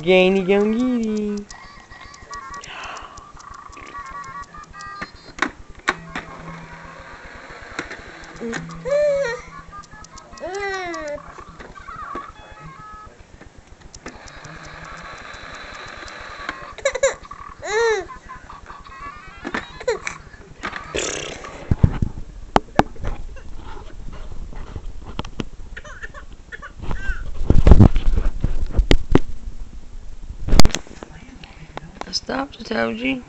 Gainy gonna get stopped, I told you.